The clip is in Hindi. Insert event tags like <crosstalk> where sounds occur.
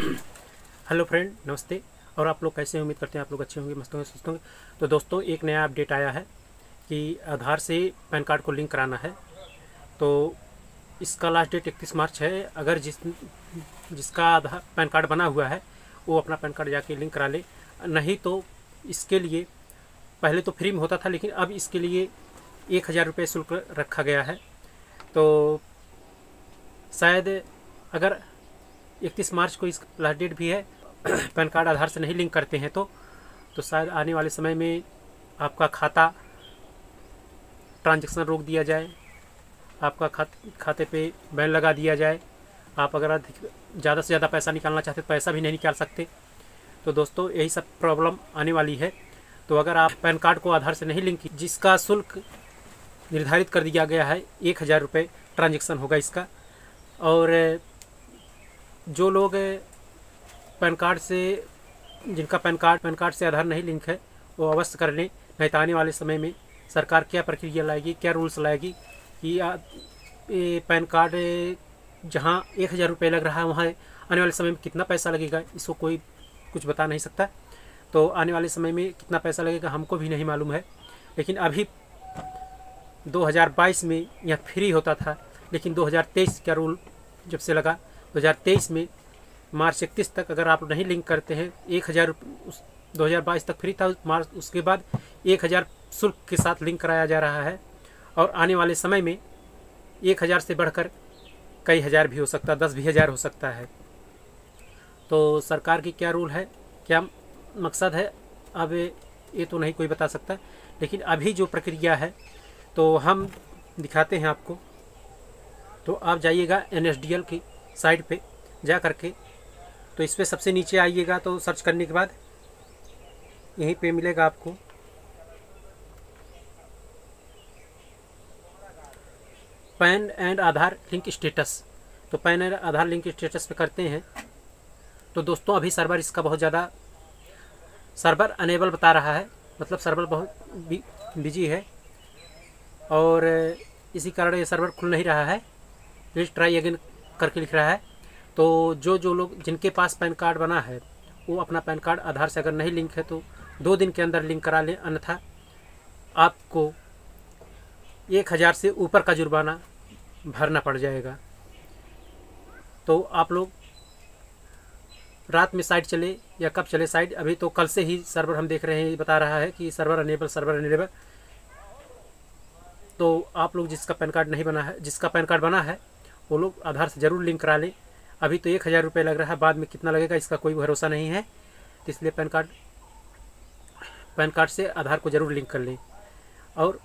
हेलो फ्रेंड, नमस्ते। और आप लोग कैसे उम्मीद करते हैं आप लोग अच्छे होंगे, मस्त होंगे, सुस्त होंगे। तो दोस्तों, एक नया अपडेट आया है कि आधार से पैन कार्ड को लिंक कराना है। तो इसका लास्ट डेट इकतीस मार्च है। अगर जिस, जिसका आधार, पैन कार्ड बना हुआ है, वो अपना पैन कार्ड जाके लिंक करा ले। नहीं तो इसके लिए, पहले तो फ्री में होता था, लेकिन अब इसके लिए एक हज़ार रुपये शुल्क रखा गया है। तो शायद अगर इकतीस मार्च को इस लास्ट डेट भी है। <clears throat> पैन कार्ड आधार से नहीं लिंक करते हैं तो तो शायद आने वाले समय में आपका खाता ट्रांजैक्शन रोक दिया जाए आपका खात, खाते पे बैन लगा दिया जाए। आप अगर ज़्यादा से ज़्यादा पैसा निकालना चाहते तो पैसा भी नहीं निकाल सकते। तो दोस्तों यही सब प्रॉब्लम आने वाली है। तो अगर आप पैन कार्ड को आधार से नहीं लिंक जिसका शुल्क निर्धारित कर दिया गया है एक हज़ार रुपये ट्रांजेक्शन होगा इसका। और जो लोग पैन कार्ड से, जिनका पैन कार्ड पैन कार्ड से आधार नहीं लिंक है, वो अवश्य कर लें। नहीं तो आने वाले समय में सरकार क्या प्रक्रिया लाएगी, क्या रूल्स लाएगी कि पैन कार्ड, जहाँ एक हज़ार रुपये लग रहा है, वहाँ आने वाले समय में कितना पैसा लगेगा, इसको कोई कुछ बता नहीं सकता। तो आने वाले समय में कितना पैसा लगेगा, हमको भी नहीं मालूम है। लेकिन अभी 2022 में यह फ्री होता था, लेकिन 2023 का रूल जब से लगा 2023 में मार्च इकतीस तक अगर आप नहीं लिंक करते हैं, एक हज़ार उस दो हज़ार बाईस तक फ्री था मार्च, उसके बाद एक हज़ार शुल्क के साथ लिंक कराया जा रहा है और आने वाले समय में एक हज़ार से बढ़कर कई हज़ार भी हो सकता है दस भी हज़ार हो सकता है। तो सरकार की क्या रूल है, क्या मकसद है, अब ये तो नहीं कोई बता सकता, लेकिन अभी जो प्रक्रिया है तो हम दिखाते हैं आपको। तो आप जाइएगा एनएसडीएल की साइट पे जा करके। तो इस पर सबसे नीचे आइएगा तो सर्च करने के बाद यहीं पे मिलेगा आपको। PAN and Aadhaar link status. तो PAN and Aadhaar link status पे करते हैं। तो दोस्तों, अभी सर्वर इसका बहुत ज़्यादा सर्वर अनेबल बता रहा है। मतलब सर्वर बहुत बिज़ी है। और इसी कारण ये सर्वर खुल नहीं रहा है। प्लीज़ ट्राई अगेन करके लिख रहा है। तो जो जो लोग, जिनके पास पैन कार्ड बना है, वो अपना पैन कार्ड आधार से अगर नहीं लिंक है तो दो दिन के अंदर लिंक करा लें, अन्यथा आपको एक हज़ार से ऊपर का जुर्माना भरना पड़ जाएगा। तो आप लोग रात में साइट चले या कब चले साइट, अभी तो कल से ही सर्वर हम देख रहे हैं बता रहा है कि सर्वर अनेबल सर्वर अनेबल। तो आप लोग जिसका पैन कार्ड नहीं बना है, जिसका पैन कार्ड बना है वो लोग आधार से ज़रूर लिंक करा लें। अभी तो एक हज़ार रुपये लग रहा है, बाद में कितना लगेगा इसका कोई भरोसा नहीं है। तो इसलिए पैन कार्ड पैन कार्ड से आधार को ज़रूर लिंक कर लें। और